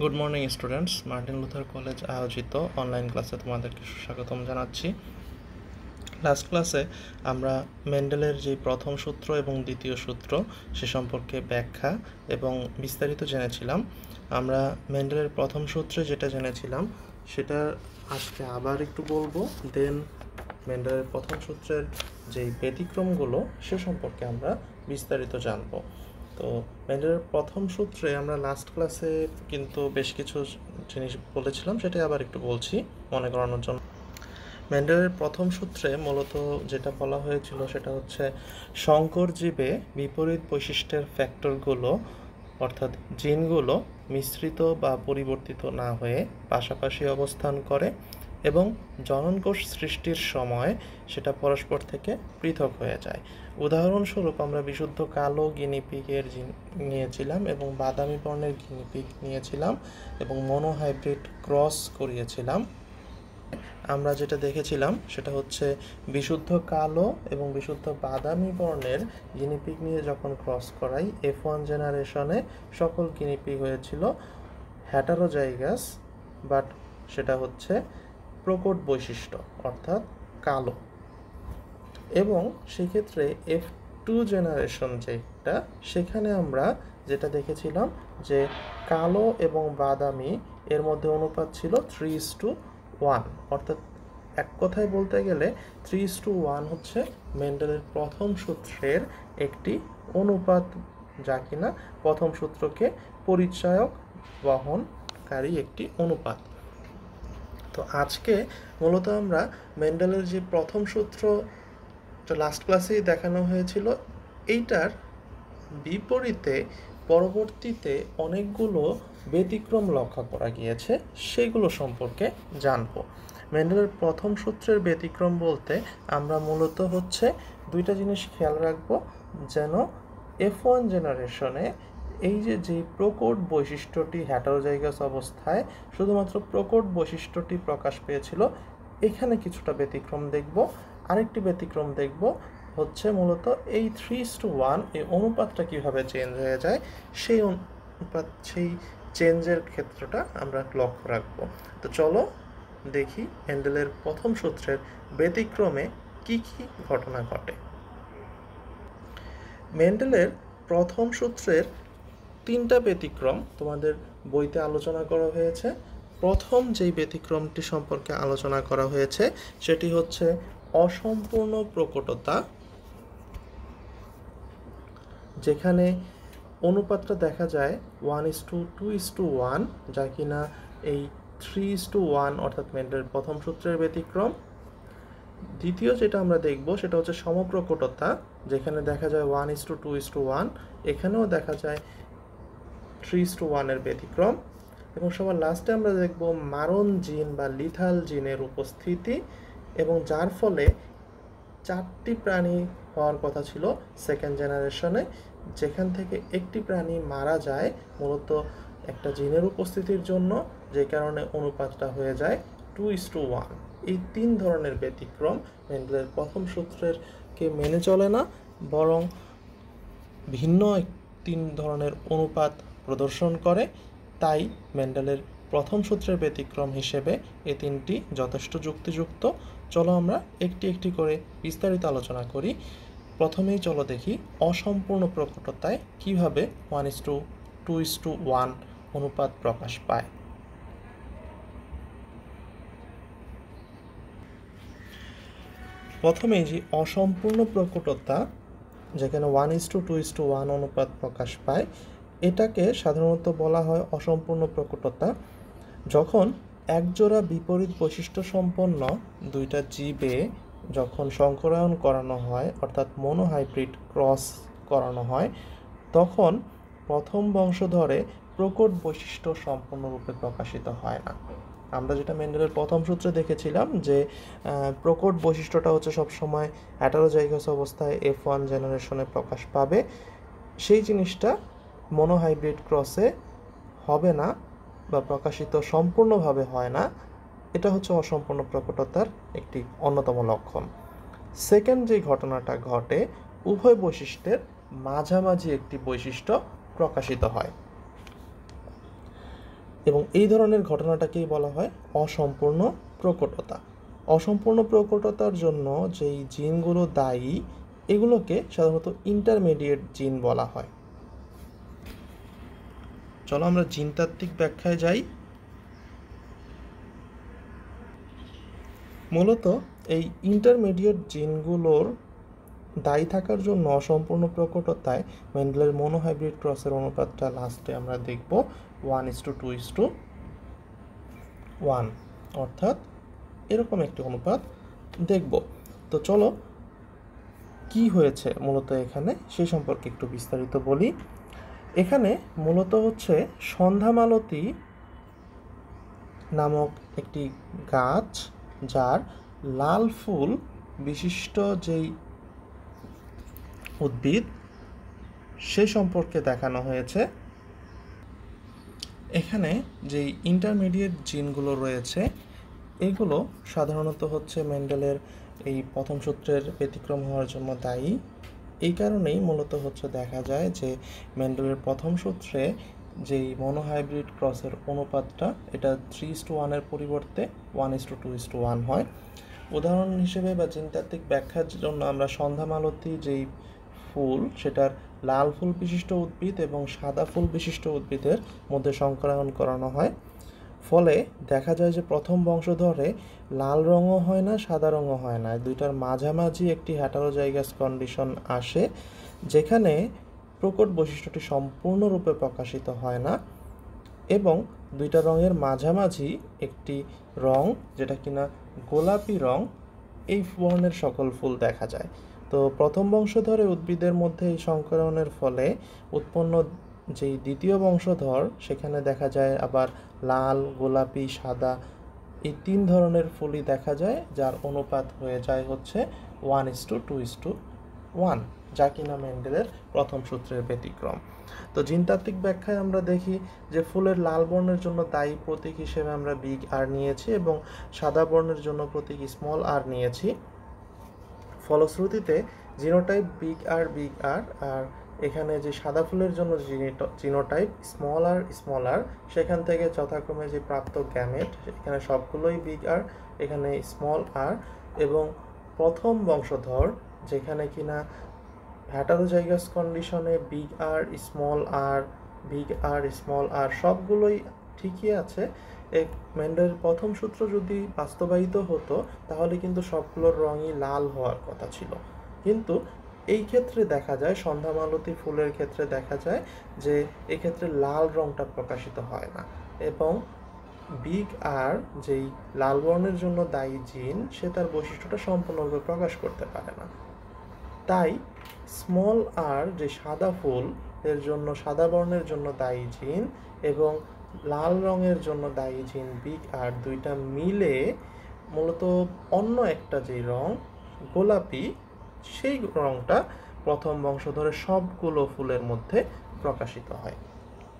Good morning students Martin Luther college আয়োজিত online ক্লাসে তোমাদেরকে সুস্বাগতম জানাচ্ছি। লাস্ট ক্লাসে আমরা মেন্ডেলের যে প্রথম সূত্র এবং দ্বিতীয় সূত্র সে সম্পর্কে ব্যাখ্যা এবং বিস্তারিত জেনেছিলাম। আমরা মেন্ডেলের প্রথম সূত্রে যেটা জেনেছিলাম, সেটা আজকে আবার একটু বলব। দেন মেন্ডেলের প্রথম সূত্রের যে ব্যতিক্রমগুলো, সে সম্পর্কে আমরা বিস্তারিত জানব। তো মেন্ডেলের প্রথম সূত্রে আমরা লাস্ট ক্লাসে কিন্তু বেশ কিছু জিনিস বলেছিলাম, সেটাই আবার একটু বলছি মনে করানোর জন্য। মেন্ডেলের প্রথম সূত্রে মূলত যেটা বলা হয়েছিল সেটা হচ্ছে সংকর জীবে বিপরীত বৈশিষ্ট্যের ফ্যাক্টরগুলো অর্থাৎ জিনগুলো মিশ্রিত বা পরিবর্তিত না হয়ে পাশাপাশি অবস্থান করে। এবং জননকোষ সৃষ্টির সময় সেটা পরস্পর থেকে পৃথক হয়ে যায়। উদাহরণস্বরূপ আমরা বিশুদ্ধ কালো গিনিপিগের নিয়েছিলাম এবং বাদামি বর্ণের গিনিপিগ নিয়েছিলাম এবং মনোহাইব্রিড ক্রস করিয়েছিলাম। আমরা যেটা দেখেছিলাম সেটা হচ্ছে বিশুদ্ধ কালো এবং বিশুদ্ধ বাদামি বর্ণের গিনিপিগ নিয়ে যখন ক্রস করাই এফ ওয়ান জেনারেশনে সকল গিনিপিগ হয়েছিল হ্যাটারোজাইগাস বাট সেটা হচ্ছে প্রকট বৈশিষ্ট্য, অর্থাৎ কালো। এবং সেক্ষেত্রে এফ টু জেনারেশন যেটা, সেখানে আমরা যেটা দেখেছিলাম যে কালো এবং বাদামি এর মধ্যে অনুপাত ছিল থ্রি ইস টু ওয়ান অর্থাৎ এক কথায় বলতে গেলে থ্রি ইস টু ওয়ান হচ্ছে মেন্ডেলের প্রথম সূত্রের একটি অনুপাত, যা কিনা প্রথম সূত্রকে পরিচয়ক বহনকারী একটি অনুপাত। তো আজকে মূলত আমরা মেন্ডেলের যে প্রথম সূত্র লাস্ট ক্লাসেই দেখানো হয়েছিল, এইটার বিপরীতে পরবর্তীতে অনেকগুলো ব্যতিক্রম লক্ষ্য করা গিয়েছে, সেগুলো সম্পর্কে জানব। মেন্ডেলের প্রথম সূত্রের ব্যতিক্রম বলতে আমরা মূলত হচ্ছে দুইটা জিনিস খেয়াল রাখব, যেন এফ ওয়ান জেনারেশনে এই যে যে প্রকট বৈশিষ্ট্যটি হ্যাটারোজাইগাস অবস্থায় শুধুমাত্র প্রকট বৈশিষ্ট্যটি প্রকাশ পেয়েছিল, এখানে কিছুটা ব্যতিক্রম দেখব। আরেকটি ব্যতিক্রম দেখব হচ্ছে মূলত এই থ্রি টু ওয়ান এই অনুপাতটা কীভাবে চেঞ্জ হয়ে যায়, সেই অনুপাত, সেই চেঞ্জের ক্ষেত্রটা আমরা লক্ষ্য রাখব। তো চলো দেখি হ্যান্ডেলের প্রথম সূত্রের ব্যতিক্রমে কি কি ঘটনা ঘটে। মেন্ডেলের প্রথম সূত্রের তিনটা ব্যতিক্রম তোমাদের বইতে আলোচনা করা হয়েছে। প্রথম যেই ব্যতিক্রমটি সম্পর্কে আলোচনা করা হয়েছে, সেটি হচ্ছে অসম্পূর্ণ প্রকটতা, যেখানে অনুপাতটা দেখা যায় one is to two is to one যা কিনা এই থ্রি ইস টু ওয়ান অর্থাৎ মেন্ডেলের প্রথম সূত্রের ব্যতিক্রম। দ্বিতীয় যেটা আমরা দেখব, সেটা হচ্ছে সমপ্রকটতা, যেখানে দেখা যায় one is to two is to one এখানেও দেখা যায় থ্রি ইস টু ওয়ানের ব্যতিক্রম। এবং সবার লাস্টে আমরা দেখব মারণ জিন বা লিথাল জিনের উপস্থিতি এবং যার ফলে চারটি প্রাণী হওয়ার কথা ছিল সেকেন্ড জেনারেশনে যেখান থেকে একটি প্রাণী মারা যায় মূলত একটা জিনের উপস্থিতির জন্য, যে কারণে অনুপাতটা হয়ে যায় টু ইস টু ওয়ান এই তিন ধরনের ব্যতিক্রম মেন্ডেলের প্রথম সূত্রের কে মেনে চলে না, বরং ভিন্ন তিন ধরনের অনুপাত প্রদর্শন করে। তাই মেন্ডেলের প্রথম সূত্রের ব্যতিক্রম হিসেবে এই তিনটি যথেষ্ট যুক্তিযুক্ত। চলো আমরা একটি একটি করে বিস্তারিত আলোচনা করি। প্রথমেই চলো দেখি অসম্পূর্ণ প্রকটতায় কীভাবে one is to two is to one অনুপাত প্রকাশ পায়। প্রথমে যে অসম্পূর্ণ প্রকটতা, যেখানে one is to two is to one অনুপাত প্রকাশ পায় এটাকে সাধারণত বলা হয় অসম্পূর্ণ প্রকটতা। যখন একজোড়া বিপরীত বৈশিষ্ট্য সম্পন্ন দুইটা জীবে যখন সংকরায়ন করানো হয়, অর্থাৎ মনোহাইব্রিড ক্রস করানো হয়, তখন প্রথম বংশধরে প্রকট বৈশিষ্ট্য সম্পূর্ণরূপে প্রকাশিত হয় না। আমরা যেটা মেন্ডেলের প্রথম সূত্রে দেখেছিলাম যে প্রকট বৈশিষ্ট্যটা হচ্ছে সবসময় অ্যাটারোজাইগাস অবস্থায় এফ ওয়ান জেনারেশনে প্রকাশ পাবে। সেই জিনিসটা মনোহাইব্রিড ক্রসে হবে না বা প্রকাশিত সম্পূর্ণভাবে হয় না, এটা হচ্ছে অসম্পূর্ণ প্রকটতার একটি অন্যতম লক্ষণ। সেকেন্ড যে ঘটনাটা ঘটে, উভয় বৈশিষ্ট্যের মাঝামাঝি একটি বৈশিষ্ট্য প্রকাশিত হয়। এবং এই ধরনের ঘটনাটাকেই বলা হয় অসম্পূর্ণ প্রকটতা। অসম্পূর্ণ প্রকটতার জন্য যেই জিনগুলো দায়ী, এগুলোকে সাধারণত ইন্টারমিডিয়েট জিন বলা হয়। চলো আমরা জিনতাত্ত্বিক ব্যাখ্যায় যাই। মূলত এই ইন্টারমিডিয়েট জিনগুলোর দায়ী থাকার জন্য অসম্পূর্ণ প্রকটতায় মেন্ডেলের মনোহাইব্রিড ক্রসের অনুপাতটা লাস্টে আমরা দেখব। One is to two is to one অর্থাৎ এরকম একটি অনুপাত দেখব। তো চলো, কি হয়েছে মূলত এখানে? সে সম্পর্কে একটু বিস্তারিত বলি। এখানে মূলত হচ্ছে সন্ধ্যামালতী নামক একটি গাছ যার লাল ফুল বিশিষ্ট যেই উদ্ভিদ, সে সম্পর্কে দেখানো হয়েছে। এখানে যেই ইন্টারমিডিয়েট জিনগুলো রয়েছে, এগুলো সাধারণত হচ্ছে মেন্ডেলের এই প্রথম সূত্রের ব্যতিক্রম হওয়ার জন্য দায়ী। এই কারণেই মূলত হচ্ছে দেখা যায় যে মেন্ডেলের প্রথম সূত্রে যেই মনোহাইব্রিড ক্রসের অনুপাতটা, এটা থ্রি ইস টু ওয়ানের পরিবর্তে one is to two is to one হয়। উদাহরণ হিসেবে বা চিন্তাত্ত্বিক ব্যাখ্যার জন্য আমরা সন্ধ্যামালতী যেই ফুল, সেটার লাল ফুল বিশিষ্ট উদ্ভিদ এবং সাদা ফুল বিশিষ্ট উদ্ভিদের মধ্যে সংকরায়ন করানো হয়। ফলে দেখা যায় যে প্রথম বংশধরে লাল রঙও হয় না, সাদা রঙও হয় না। দুইটার মাঝামাঝি একটি হ্যাটারোজাইগাস কন্ডিশন আসে, যেখানে প্রকট বৈশিষ্ট্যটি সম্পূর্ণরূপে প্রকাশিত হয় না এবং দুইটা রঙের মাঝামাঝি একটি রং যেটা কিনা গোলাপি রং, এই বর্ণের সকল ফুল দেখা যায়। তো প্রথম বংশধরে উদ্ভিদের মধ্যে এই সংকরণের ফলে উৎপন্ন যেই দ্বিতীয় বংশধর, সেখানে দেখা যায় আবার লাল, গোলাপি, সাদা এই তিন ধরনের ফুলই দেখা যায়, যার অনুপাত হয়ে যায় হচ্ছে one is to two is to one যা কিনা মেন্ডেলের প্রথম সূত্রের ব্যতিক্রম। তো জিনতাত্ত্বিক ব্যাখ্যায় আমরা দেখি যে ফুলের লাল বর্ণের জন্য দায়ী প্রতীক হিসেবে আমরা বিগ আর নিয়েছি এবং সাদা বর্ণের জন্য প্রতীক স্মল আর নিয়েছি। ফলশ্রুতিতে, genotype big R big R আর এখানে যে সাদা ফুলের জন্য genotype small r small r সেখান থেকে যথাক্রমে যে প্রাপ্ত গ্যামেট এখানে সবগুলোই বিগ আর, এখানে স্মল আর, এবং প্রথম বংশধর, যেখানে কিনা হ্যাটারোজাইগাস কন্ডিশনে big R small r big R small r, সবগুলোই ঠিকই আছে। এক ম্যান্ডের প্রথম সূত্র যদি বাস্তবায়িত হতো, তাহলে কিন্তু সবগুলোর রঙই লাল হওয়ার কথা ছিল। কিন্তু এই ক্ষেত্রে দেখা যায় সন্ধ্যামালতী ফুলের ক্ষেত্রে দেখা যায় যে, এক্ষেত্রে লাল রঙটা প্রকাশিত হয় না। এবং বিগ আর যেই লাল বর্ণের জন্য দায়ী জিন, সে তার বৈশিষ্ট্যটা সম্পূর্ণরূপে প্রকাশ করতে পারে না। তাই স্মল আর যে সাদা ফুল, এর জন্য, সাদা বর্ণের জন্য দায়ী জিন এবং লাল রঙের জন্য দায়ী জিন বিগ আর দুইটা মিলে মূলত অন্য একটা যে রং গোলাপি সেই রংটা প্রথম বংশধরে সবগুলো ফুলের মধ্যে প্রকাশিত হয়।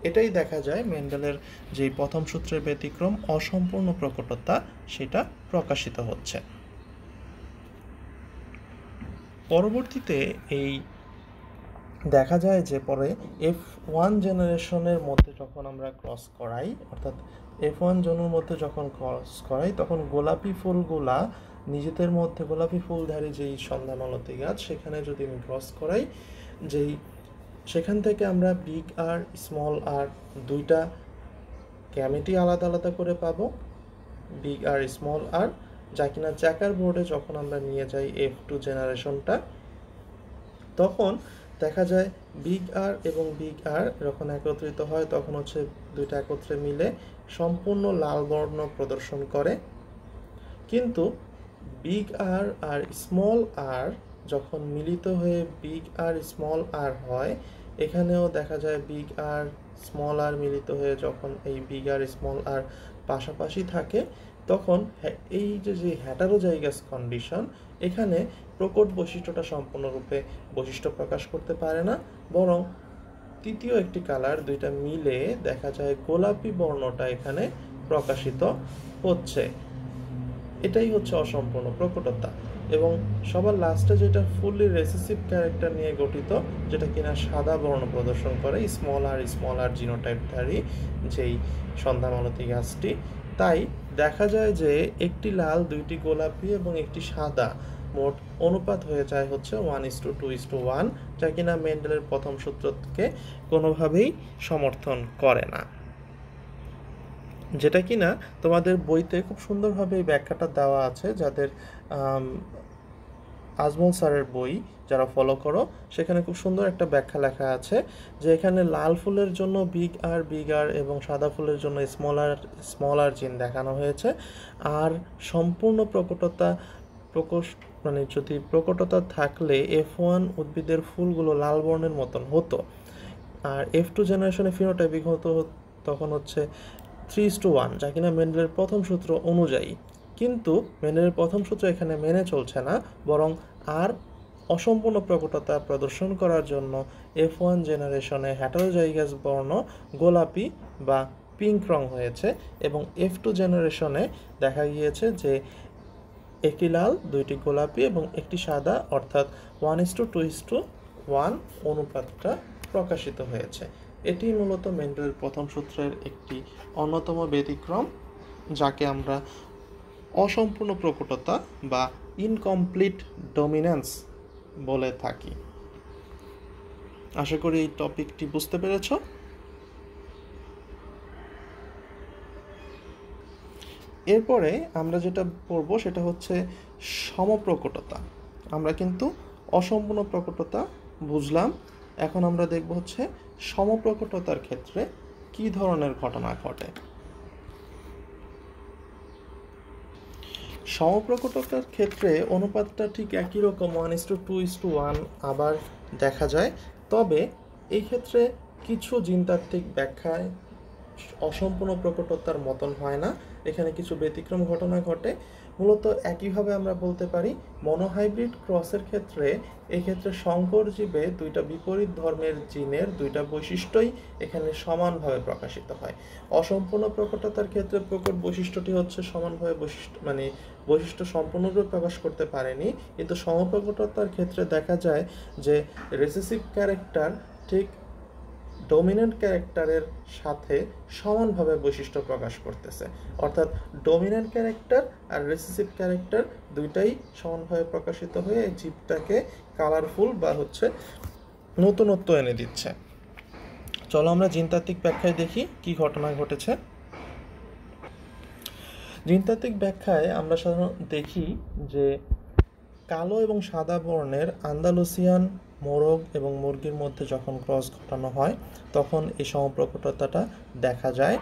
এটাই দেখা যায় মেন্ডেলের যে প্রথম সূত্রের ব্যতিক্রম, অসম্পূর্ণ প্রকটতা, সেটা প্রকাশিত হচ্ছে। পরবর্তীতে এই দেখা যায় যে পরে এফ ওয়ান জেনারেশনের মধ্যে যখন আমরা ক্রস করাই, অর্থাৎ এফ ওয়ান জনের মধ্যে যখন ক্রস করাই, তখন গোলাপি ফুলগুলা নিজেদের মধ্যে, গোলাপি ফুলধারী যেই সন্ধ্যামালতী গাছ, সেখানে যদি আমি ক্রস করাই, যেই সেখান থেকে আমরা বিগ আর স্মল আর দুইটা ক্যামিটি আলাদা আলাদা করে পাবো। বিগ আর স্মল আর যা কিনা চ্যাকার বোর্ডে যখন আমরা নিয়ে যাই এফ টু জেনারেশনটা, তখন দেখা যায় বিগ আর এবং বিগ আর যখন একত্রিত হয়, তখন হচ্ছে দুইটা একত্রে মিলে সম্পূর্ণ লাল বর্ণ প্রদর্শন করে। কিন্তু বিগ আর আর স্মল আর যখন মিলিত হয়ে বিগ আর স্মল আর হয়, এখানেও দেখা যায় বিগ আর স্মল আর মিলিত হয়ে যখন এই বিগ আর স্মল আর পাশাপাশি থাকে তখন এই যে যে হ্যাটারোজাইগাস কন্ডিশন এখানে প্রকট বৈশিষ্ট্যটা সম্পূর্ণরূপে বৈশিষ্ট্য প্রকাশ করতে পারে না। বরং তৃতীয় একটি কালার দুইটা মিলে দেখা যায় গোলাপি বর্ণটা এখানে প্রকাশিত হচ্ছে। এটাই হচ্ছে অসম্পূর্ণ প্রকটতা। এবং সবার লাস্টে যেটা ফুললি রেসিসিভ ক্যারেক্টার নিয়ে গঠিত, যেটা কিনা সাদা বর্ণ প্রদর্শন করে স্মল আর স্মল আর জিনোটাইপধারী যেই সন্ধ্যামালতী গাছটি, তাই দেখা যায় যে একটি লাল, দুইটি গোলাপি এবং একটি সাদা মোট অনুপাত হয়ে যায় হচ্ছে one is to two is to one যা কিনা মেন্ডেলের প্রথম সূত্রকে কোনোভাবেই সমর্থন করে না। যেটা কিনা তোমাদের বইতে খুব সুন্দরভাবে এই ব্যাখ্যাটা দেওয়া আছে, যাদের আজমল স্যারের বই যারা ফলো করো, সেখানে খুব সুন্দর একটা ব্যাখ্যা লেখা আছে যে এখানে লাল ফুলের জন্য বিগ আর বিগ আর এবং সাদা ফুলের জন্য স্মল আর স্মল আর চিন দেখানো হয়েছে। আর সম্পূর্ণ প্রকটতা প্রকোষ মানে যদি প্রকটতা থাকলে এফ ওয়ান উদ্ভিদের ফুলগুলো লাল বর্ণের মতন হতো। আর এফ টু জেনারেশনে ফিনোটাইপিক হতো তখন হচ্ছে থ্রি টু ওয়ান যা কিনা মেন্ডেলের প্রথম সূত্র অনুযায়ী। কিন্তু মেন্ডেলের প্রথম সূত্র এখানে মেনে চলছে না, বরং আর অসম্পূর্ণ প্রকটতা প্রদর্শন করার জন্য এফ ওয়ান জেনারেশনে হ্যাটারোজাইগাস বর্ণ, গোলাপি বা পিঙ্ক রং হয়েছে এবং এফ টু জেনারেশনে দেখা গিয়েছে যে একটি লাল, দুইটি গোলাপি এবং একটি সাদা, অর্থাৎ one is to two is to one অনুপাতটা প্রকাশিত হয়েছে। এটি মূলত মেন্ডেলের প্রথম সূত্রের একটি অন্যতম ব্যতিক্রম, যাকে আমরা অসম্পূর্ণ প্রকটতা বা ইনকমপ্লিট ডমিন্যান্স বলে থাকি। আশা করি এই টপিকটি বুঝতে পেরেছ। এরপরে আমরা যেটা পড়ব সেটা হচ্ছে সমপ্রকটতা। আমরা কিন্তু অসম্পূর্ণ প্রকটতা বুঝলাম। এখন আমরা দেখব হচ্ছে সমপ্রকটতার ক্ষেত্রে কি ধরনের ঘটনা ঘটে। সমপ্রকটতার ক্ষেত্রে অনুপাতটা ঠিক একই রকম one is to two is to one আবার দেখা যায়। তবে এই ক্ষেত্রে কিছু জিনতাত্ত্বিক ব্যাখ্যায় অসম্পূর্ণ প্রকটতার মতন হয় না। এখানে কিছু ব্যতিক্রম ঘটনা ঘটে। মূলত একইভাবে আমরা বলতে পারি মনোহাইব্রিড ক্রসের ক্ষেত্রে এক্ষেত্রে সংকর জীবে দুইটা বিপরীত ধর্মের জিনের দুইটা বৈশিষ্ট্যই এখানে সমানভাবে প্রকাশিত হয়। অসম্পূর্ণ প্রকটতার ক্ষেত্রে প্রকট বৈশিষ্ট্যটি হচ্ছে সমানভাবে বৈশিষ্ট্য মানে বৈশিষ্ট্য সম্পূর্ণরূপে প্রকাশ করতে পারেনি। কিন্তু সমপ্রকটতার ক্ষেত্রে দেখা যায় যে রেসেসিভ ক্যারেক্টার ঠিক ডমিনেন্ট ক্যারেক্টারের সাথে সমানভাবে বৈশিষ্ট্য প্রকাশ করতেছে। অর্থাৎ ডমিনেন্ট ক্যারেক্টার আর রেসিসিভ ক্যারেক্টার দুইটাই সমানভাবে প্রকাশিত হয়ে এই জীবটাকে কালারফুল বা হচ্ছে নতুনত্ব এনে দিচ্ছে। চলো আমরা জিনতাত্ত্বিক ব্যাখ্যায় দেখি কি ঘটনা ঘটেছে। জিনতাত্ত্বিক ব্যাখ্যায় আমরা সাধারণত দেখি যে কালো এবং সাদা বর্ণের আন্দালুসিয়ান মোরগ এবং মুরগির মধ্যে যখন ক্রস ঘটানো হয়, তখন এই সমপ্রকটতাটা দেখা যায়।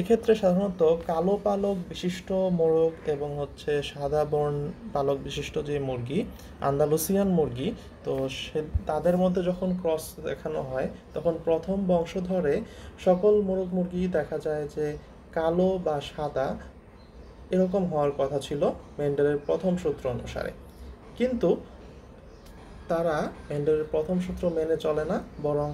এক্ষেত্রে সাধারণত কালো পালক বিশিষ্ট মোরগ এবং হচ্ছে সাদা বর্ণ পালক বিশিষ্ট যে মুরগি, আন্দালুসিয়ান মুরগি, তো সে, তাদের মধ্যে যখন ক্রস দেখানো হয়, তখন প্রথম বংশধরে সকল মোরগ মুরগি দেখা যায় যে কালো বা সাদা, এরকম হওয়ার কথা ছিল মেন্ডেলের প্রথম সূত্র অনুসারে। কিন্তু তারা মেন্ডেলের প্রথম সূত্র মেনে চলে না, বরং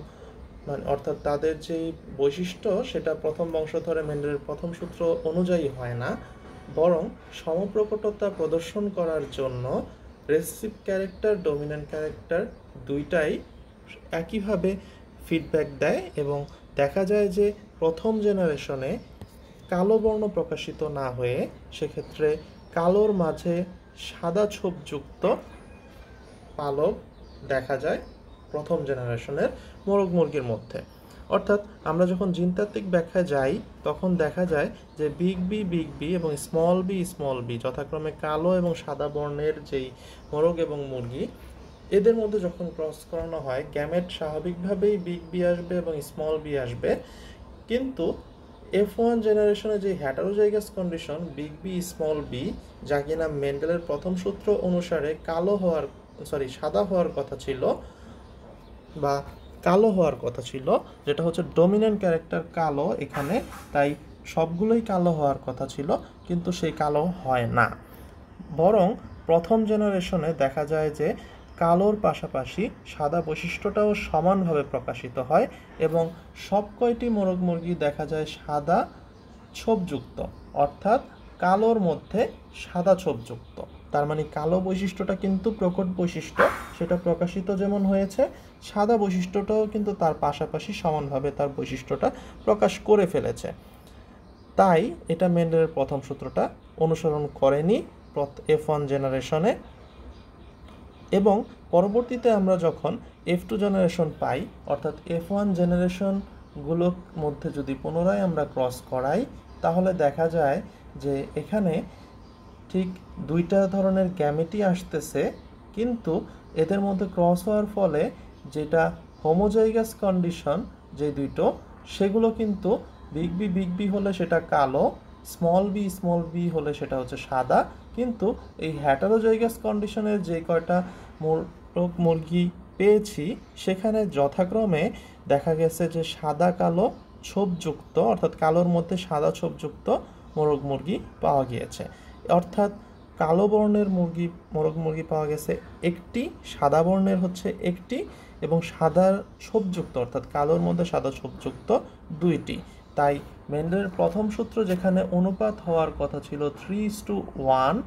মানে অর্থাৎ তাদের যেই বৈশিষ্ট্য, সেটা প্রথম বংশধরে মেন্ডেলের প্রথম সূত্র অনুযায়ী হয় না, বরং সমপ্রকটতা প্রদর্শন করার জন্য রেসিভ ক্যারেক্টার, ডমিনেন্ট ক্যারেক্টার দুইটাই একইভাবে ফিডব্যাক দেয় এবং দেখা যায় যে প্রথম জেনারেশনে কালো বর্ণ প্রকাশিত না হয়ে সেক্ষেত্রে কালোর মাঝে সাদা ছোপযুক্ত পালক দেখা যায় প্রথম জেনারেশনের মোরগ মুরগির মধ্যে। অর্থাৎ আমরা যখন জিনতাত্ত্বিক ব্যাখ্যায় যাই, তখন দেখা যায় যে বিগ বি বিগ বি এবং স্মল বি স্মল বি যথাক্রমে কালো এবং সাদা বর্ণের যেই মোরগ এবং মুরগি, এদের মধ্যে যখন ক্রস করানো হয় গ্যামেট স্বাভাবিকভাবেই বিগ বি আসবে এবং স্মল বি আসবে। কিন্তু এফ ওয়ান জেনারেশনে যে heterozygous condition big B, small b, যা কিনা মেন্ডেলের প্রথম সূত্র অনুসারে কালো হওয়ার সরি সাদা হওয়ার কথা ছিল বা কালো হওয়ার কথা ছিল, যেটা হচ্ছে ডমিনেন্ট ক্যারেক্টার কালো এখানে, তাই সবগুলোই কালো হওয়ার কথা ছিল, কিন্তু সেই কালো হয় না। বরং প্রথম জেনারেশনে দেখা যায় যে কালোর পাশাপাশি সাদা বৈশিষ্ট্যটাও সমানভাবে প্রকাশিত হয় এবং সব কয়টি মোরগ মুরগি দেখা যায় সাদা ছোপযুক্ত, অর্থাৎ কালোর মধ্যে সাদা ছোপযুক্ত। তার মানে কালো বৈশিষ্ট্যটা কিন্তু প্রকট বৈশিষ্ট্য। সেটা প্রকাশিত যেমন হয়েছে, সাদা বৈশিষ্ট্যটাও কিন্তু তার পাশাপাশি সমানভাবে তার বৈশিষ্ট্যটা প্রকাশ করে ফেলেছে। তাই এটা মেন্ডেলের প্রথম সূত্রটা অনুসরণ করেনি এফ ওয়ান জেনারেশনে। এবং পরবর্তীতে আমরা যখন এফ টু জেনারেশন পাই, অর্থাৎ এফ ওয়ান জেনারেশনগুলোর মধ্যে যদি পুনরায় আমরা ক্রস করাই, তাহলে দেখা যায় যে এখানে ঠিক দুইটা ধরনের গ্যামেটই আসতেছে, কিন্তু এদের মধ্যে ক্রস হওয়ার ফলে যেটা হোমোজাইগাস কন্ডিশন যে দুইটো, সেগুলো কিন্তু বিগ বি বিগ বি হলে সেটা কালো, স্মল বি স্মল বি হলে সেটা হচ্ছে সাদা, কিন্তু এই হ্যাটারোজাইগাস কন্ডিশনের যে কয়টা মোরগ মুরগি পেয়েছি, সেখানে যথাক্রমে দেখা গেছে যে সাদা কালো ছোপযুক্ত, অর্থাৎ কালোর মধ্যে সাদা ছোপযুক্ত মোরগ মুরগি পাওয়া গিয়েছে। অর্থাৎ কালো বর্ণের মুরগি, মোরগ মুরগি পাওয়া গেছে। একটি সাদা বর্ণের হচ্ছে একটি এবং সাদা ছোপযুক্ত অর্থাৎ কালোর মধ্যে সাদা ছোপযুক্ত দুইটি। তাই মেন্ডেলের প্রথম সূত্র যেখানে অনুপাত হওয়ার কথা ছিল থ্রি টু ওয়ান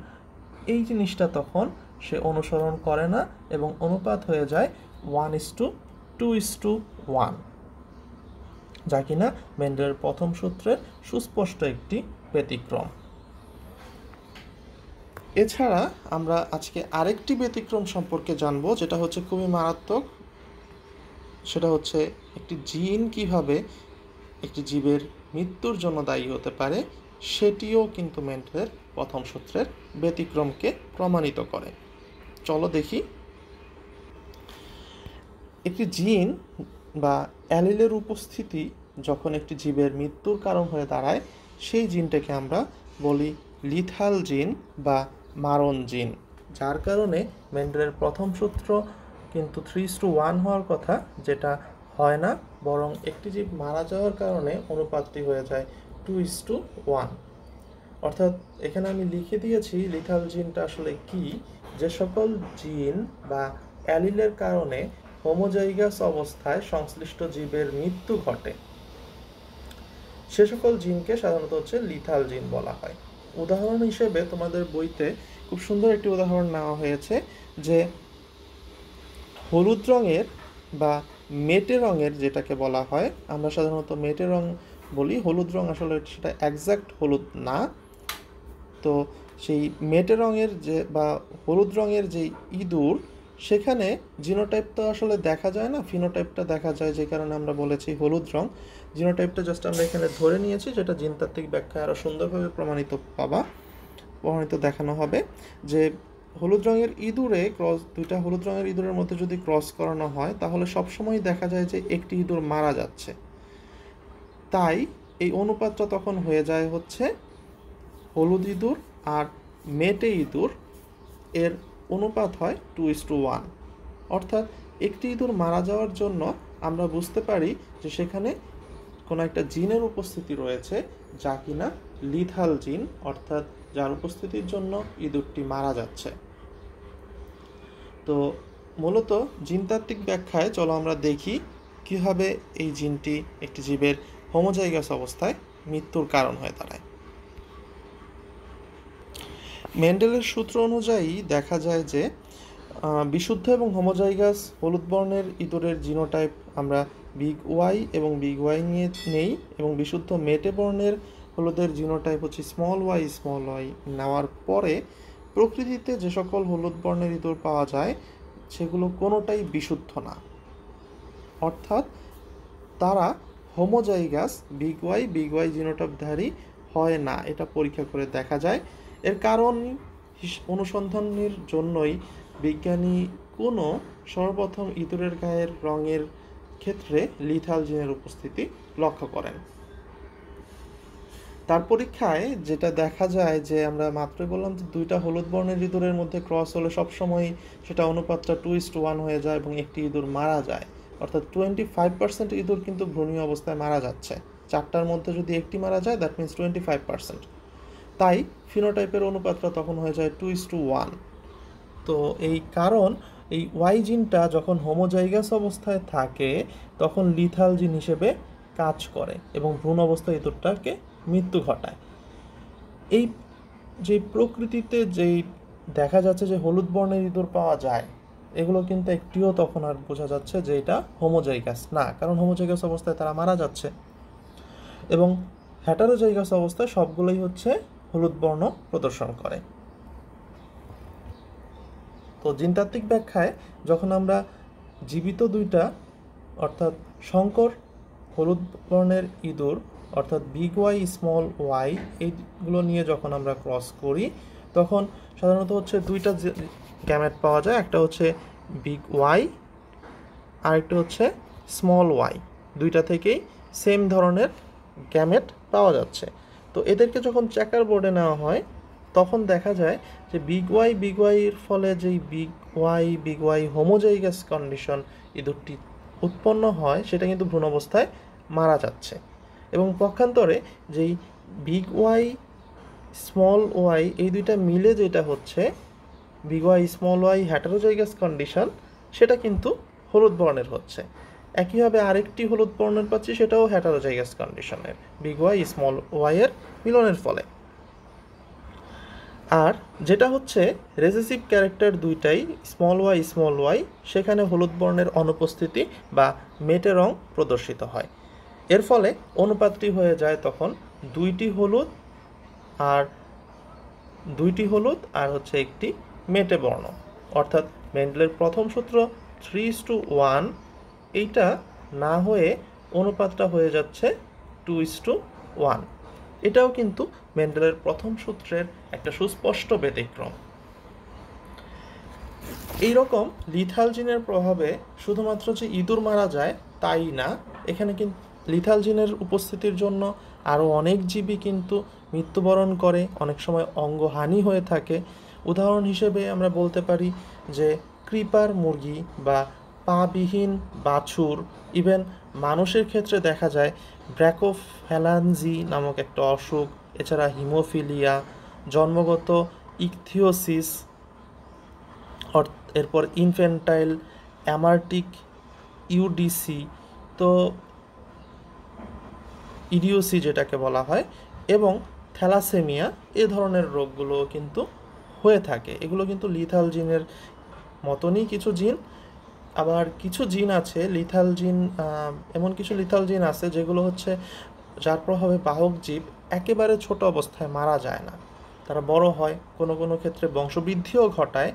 এই জিনিসটা তখন সে অনুসরণ করে না এবং অনুপাত হয়ে যায় one is to two is to one যা কিনা মেন্ডেলের প্রথম সূত্রের সুস্পষ্ট একটি ব্যতিক্রম। এছাড়া আমরা আজকে আরেকটি ব্যতিক্রম সম্পর্কে জানব, যেটা হচ্ছে খুবই মারাত্মক। সেটা হচ্ছে একটি জিন কীভাবে একটি জীবের মৃত্যুর জন্য দায়ী হতে পারে, সেটিও কিন্তু মেন্ডেলের প্রথম সূত্রের ব্যতিক্রমকে প্রমাণিত করে। চলো দেখি। একটি জিন বা অ্যালিলের উপস্থিতি যখন একটি জীবের মৃত্যুর কারণ হয়ে দাঁড়ায়, সেই জিনটাকে আমরা বলি লিথাল জিন বা মারণ জিন। যার কারণে মেন্ডেলের প্রথম সূত্র কিন্তু থ্রি টু ওয়ান হওয়ার কথা, যেটা হয় না, বরং একটি জীব মারা যাওয়ার কারণে অনুপাতটি হয়ে যায় টু ইস টু ওয়ান অর্থাৎ এখানে আমি লিখে দিয়েছি লিথাল জিনটা আসলে কি? যে সকল জিন বা অ্যালিলের কারণে হোমোজাইগাস অবস্থায় সংশ্লিষ্ট জীবের মৃত্যু ঘটে। সে সকল জিনকে সাধারণত হচ্ছে লিথাল জিন বলা হয়। উদাহরণ হিসেবে তোমাদের বইতে খুব সুন্দর একটি উদাহরণ নেওয়া হয়েছে যে হলুদ রঙের বা মেটে রঙের যেটাকে বলা হয়, আমরা সাধারণত মেটে রং বলি, হলুদ রং আসলে সেটা একজ্যাক্ট হলুদ না। তো সেই মেটে রঙের যে বা হলুদ রঙের যে ইঁদুর সেখানে জিনোটাইপ তো আসলে দেখা যায় না, ফিনোটাইপটা দেখা যায় যে কারণে আমরা বলেছি হলুদ রং। জিনোটাইপটা জাস্ট আমরা এখানে ধরে নিয়েছি, যেটা জিনতাত্ত্বিক ব্যাখ্যা আরও সুন্দরভাবে প্রমাণিত পাবা, প্রমাণিত দেখানো হবে যে হলুদ রঙের ইঁদুরে ক্রস দুইটা হলুদ রঙের ইঁদুরের মধ্যে যদি ক্রস করানো হয়, তাহলে সবসময় দেখা যায় যে একটি ইঁদুর মারা যাচ্ছে। তাই এই অনুপাতটা তখন হয়ে যায় হচ্ছে হলুদ ইঁদুর আর মেটে ইঁদুর এর অনুপাত হয় টু ইস টু ওয়ান অর্থাৎ একটি ইঁদুর মারা যাওয়ার জন্য আমরা বুঝতে পারি যে সেখানে কোনো একটা জিনের উপস্থিতি রয়েছে যা কিনা লিথাল জিন অর্থাৎ যার উপস্থিতির জন্য ইঁদুরটি মারা যাচ্ছে। তো মূলত জিনতাত্ত্বিক ব্যাখ্যায় চলো আমরা দেখি কীভাবে এই জিনটি একটি জীবের হোমোজাইগাস অবস্থায় মৃত্যুর কারণ হয়ে দাঁড়ায়। মেন্ডেলের সূত্র অনুযায়ী দেখা যায় যে বিশুদ্ধ এবং হোমোজাইগাস হলুদ বর্ণের ইঁদুরের জিনোটাইপ আমরা বিগ ওয়াই এবং বিগ ওয়াই নিয়ে নেই এবং বিশুদ্ধ মেটে বর্ণের হলুদের জিনোটাইপ হচ্ছে স্মল ওয়াই স্মল ওয়াই নেওয়ার পরে প্রকৃতিতে যে সকল হলুদ বর্ণের ইঁদুর পাওয়া যায়, সেগুলো কোনোটাই বিশুদ্ধ না। অর্থাৎ তারা homozygous, big Y big Y জিনোটাপধারী হয় না। এটা পরীক্ষা করে দেখা যায়। এর কারণ অনুসন্ধানের জন্যই বিজ্ঞানী কোনো সর্বপ্রথম ইঁদুরের গায়ের রঙের ক্ষেত্রে লিথাল জিনের উপস্থিতি লক্ষ্য করেন। তার পরীক্ষায় যেটা দেখা যায় যে আমরা মাত্রই বললাম যে দুইটা হলুদ বর্ণের ইঁদুরের মধ্যে ক্রস হলে সবসময় সেটা অনুপাতটা টু ইস টু ওয়ান হয়ে যায় এবং একটি ইঁদুর মারা যায়। অর্থাৎ টোয়েন্টি ফাইভ পার্সেন্ট ইঁদুর কিন্তু ভ্রূণীয় অবস্থায় মারা যাচ্ছে। চারটার মধ্যে যদি একটি মারা যায় that means twenty five percent তাই ফিনোটাইপের অনুপাতটা তখন হয়ে যায় টু ইস টু ওয়ান তো এই কারণ, এই ওয়াই জিনটা যখন হোমোজাইগাস অবস্থায় থাকে, তখন লিথাল জিন হিসেবে কাজ করে এবং ভ্রূণ অবস্থায় ইঁদুরটাকে মৃত্যু ঘটায়। এই যে প্রকৃতিতে যেই দেখা যাচ্ছে যে হলুদ বর্ণের ইঁদুর পাওয়া যায়, এগুলো কিন্তু একটিও তখন আর বোঝা যাচ্ছে যে এটা হোমোজাইগাস না, কারণ হোমোজাইগাস অবস্থায় তারা মারা যাচ্ছে। এবং হ্যাটারোজাইগাস অবস্থায় সবগুলোই হচ্ছে হলুদ বর্ণ প্রদর্শন করে। তো জিনতাত্ত্বিক ব্যাখ্যায় যখন আমরা জীবিত দুইটা, অর্থাৎ শঙ্কর, হলুদ বর্ণের ইঁদুর, অর্থাৎ বিগ ওয়াই, স্মল ওয়াই, এইগুলো নিয়ে যখন আমরা ক্রস করি, তখন সাধারণত হচ্ছে দুইটা গ্যামেট পাওয়া যায়, একটা হচ্ছে বিগ ওয়াই, আরেকটা হচ্ছে স্মল ওয়াই। দুইটা থেকেই সেম ধরনের গ্যামেট পাওয়া যাচ্ছে। তো এদেরকে যখন চেকার বোর্ডে নেওয়া হয়, তখন দেখা যায় যে বিগ ওয়াই বিগ ওয়াইয়ের ফলে যেই big Y big Y homozygous condition ইঁদুরটি উৎপন্ন হয়, সেটা কিন্তু ভ্রূণ অবস্থায় মারা যাচ্ছে। এবং পক্ষান্তরে যেই বিগ ওয়াই স্মল ওয়াই এই দুইটা মিলে যেটা হচ্ছে big Y small y heterozygous condition সেটা কিন্তু হলুদ বর্ণের হচ্ছে। একইভাবে আরেকটি হলুদ বর্ণের পাচ্ছি, সেটাও হ্যাটারোজাইগাস কন্ডিশনের বিগ ওয়াই স্মল ওয়াইয়ের মিলনের ফলে। আর যেটা হচ্ছে রেসেসিভ ক্যারেক্টার দুইটাই স্মল ওয়াই স্মল ওয়াই সেখানে হলুদ বর্ণের অনুপস্থিতি বা মেটে রং প্রদর্শিত হয়। এর ফলে অনুপাতটি হয়ে যায় তখন দুইটি হলুদ আর দুইটি হলুদ আর হচ্ছে একটি মেটে বর্ণ। অর্থাৎ মেন্ডেলের প্রথম সূত্র থ্রি টু ওয়ান এইটা না হয়ে অনুপাতটা হয়ে যাচ্ছে টু ইস টু ওয়ান এটাও কিন্তু মেন্ডেলের প্রথম সূত্রের একটা সুস্পষ্ট ব্যতিক্রম। এইরকম লিথাল জিনের প্রভাবে শুধুমাত্র যে ইঁদুর মারা যায়, তাই না? এখানে কিন্তু লিথাল জিনের উপস্থিতির জন্য আরও অনেক জীবী কিন্তু মৃত্যুবরণ করে, অনেক সময় অঙ্গহানি হয়ে থাকে। উদাহরণ হিসেবে আমরা বলতে পারি যে ক্রিপার মুরগি বা পাবিহীন, বাছুর ইভেন মানুষের ক্ষেত্রে দেখা যায় ব্র্যাকোফ্যালানজি নামক একটা অসুখ, এছাড়া হিমোফিলিয়া, জন্মগত ইকথিওসিস এরপর ইনফেন্টাইল অ্যামার্টিক ইউডিসি, তো ইডিওসি যেটাকে বলা হয়, এবং থ্যালাসেমিয়া, এ ধরনের রোগগুলো কিন্তু হয়ে থাকে। এগুলো কিন্তু লিথাল জিনের মতনই কিছু জিন আবার কিছু জিন আছে লিথাল জিন এমন কিছু লিথাল জিন আছে যেগুলো হচ্ছে যার প্রভাবে বাহক জীব একেবারে ছোট অবস্থায় মারা যায় না। তারা বড় হয়, কোনো কোনো ক্ষেত্রে বংশবৃদ্ধিও ঘটায়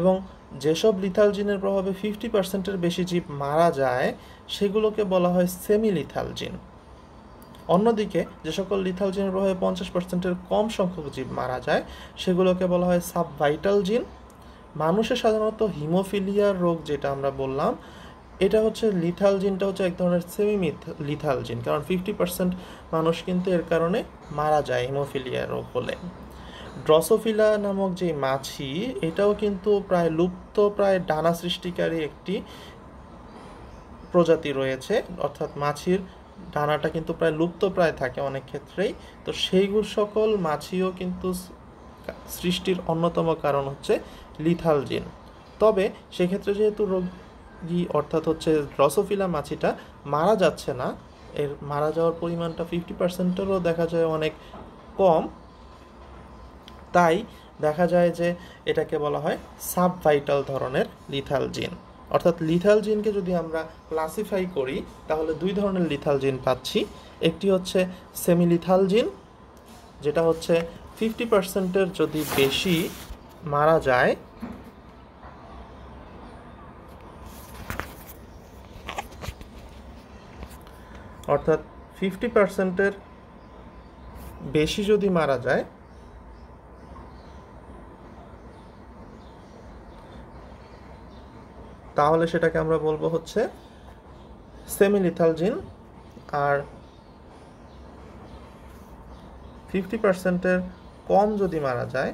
এবং যেসব লিথাল জিনের প্রভাবে ফিফটি পার্সেন্টের বেশি জীব মারা যায়, সেগুলোকে বলা হয় সেমি লিথাল জিন। অন্যদিকে যে সকল লিথাল জিনের প্রভাবে পঞ্চাশ পার্সেন্টের কম সংখ্যক জীব মারা যায়, সেগুলোকে বলা হয় সাবভাইটাল জিন। মানুষের সাধারণত হিমোফিলিয়ার রোগ যেটা আমরা বললাম, এটা হচ্ছে লিথাল জিনটা হচ্ছে এক ধরনের সেমি লিথাল জিন কারণ ফিফটি পার্সেন্ট মানুষ কিন্তু এর কারণে মারা যায় হিমোফিলিয়া রোগ হলে। ড্রসোফিলা নামক যে মাছি, এটাও কিন্তু প্রায় লুপ্ত, প্রায় ডানা সৃষ্টিকারী একটি প্রজাতি রয়েছে, অর্থাৎ মাছির ডানাটা কিন্তু প্রায় লুপ্ত প্রায় থাকে অনেক ক্ষেত্রেই। তো সেইগুলো সকল মাছিও কিন্তু সৃষ্টির অন্যতম কারণ হচ্ছে লিথাল জিন। তবে সেক্ষেত্রে যেহেতু রোগী অর্থাৎ হচ্ছে ড্রসোফিলা মাছিটা মারা যাচ্ছে না, এর মারা যাওয়ার পরিমাণটা ফিফটি পার্সেন্টেরও দেখা যায় অনেক কম। তাই দেখা যায় যে এটাকে বলা হয় সাবভাইটাল ধরনের লিথাল জিন। অর্থাৎ লিথাল জিনকে যদি আমরা ক্লাসিফাই করি, তাহলে দুই ধরনের লিথাল জিন পাচ্ছি। একটি হচ্ছে সেমি লিথাল জিন, যেটা হচ্ছে ফিফটি পার্সেন্টের যদি বেশি মারা যায়, অর্থাৎ ফিফটি পার্সেন্টের বেশি যদি মারা যায়, তাহলে সেটাকে আমরা বলব হচ্ছে সেমি লিথাল আর ফিফটি পার্সেন্টের কম যদি মারা যায়,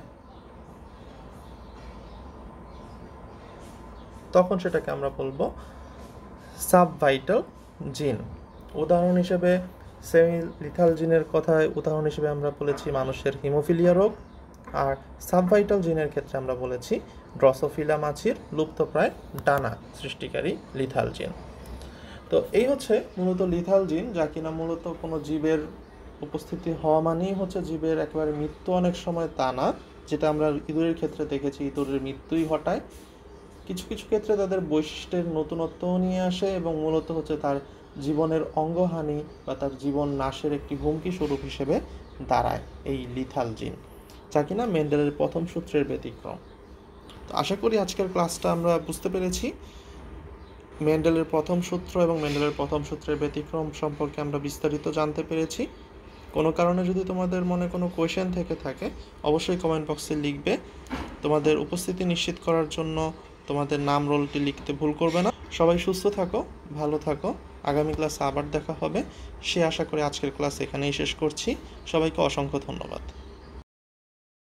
তখন সেটাকে আমরা বলব সাবভাইটাল জিন। উদাহরণ হিসেবে সেমি লিথাল জিনের কথায় উদাহরণ হিসেবে আমরা বলেছি মানুষের হিমোফিলিয়া রোগ, আর সাবভাইটাল জিনের ক্ষেত্রে আমরা বলেছি ড্রসোফিলা মাছির লুপ্তপ্রায় ডানা সৃষ্টিকারী লিথাল জিন। তো এই হচ্ছে মূলত লিথাল জিন, যা কিনা মূলত কোনো জীবের উপস্থিতি হওয়া মানেই হচ্ছে জীবের একেবারে মৃত্যু অনেক সময় তা না, যেটা আমরা ইঁদুরের ক্ষেত্রে দেখেছি, ইঁদুরের মৃত্যুই ঘটায়। কিছু কিছু ক্ষেত্রে তাদের বৈশিষ্ট্যের নতুনত্বও নিয়ে আসে এবং মূলত হচ্ছে তার জীবনের অঙ্গহানি বা তার জীবন নাশের একটি হুমকি স্বরূপ হিসেবে দাঁড়ায় এই লিথাল জিন, যা কিনা মেন্ডেলের প্রথম সূত্রের ব্যতিক্রম। তো আশা করি আজকের ক্লাসটা আমরা বুঝতে পেরেছি। মেন্ডেলের প্রথম সূত্র এবং মেন্ডেলের প্রথম সূত্রের ব্যতিক্রম সম্পর্কে আমরা বিস্তারিত জানতে পেরেছি। কোনো কারণে যদি তোমাদের মনে কোনো কোয়েশ্চেন থেকে থাকে, অবশ্যই কমেন্ট বক্সে লিখবে। তোমাদের উপস্থিতি নিশ্চিত করার জন্য তোমাদের নাম রোলটি লিখতে ভুল করবে না। সবাই সুস্থ থাকো, ভালো থাকো। আগামী ক্লাসে আবার দেখা হবে। সে আশা করে আজকের ক্লাস এখানেই শেষ করছি। সবাইকে অসংখ্য ধন্যবাদ।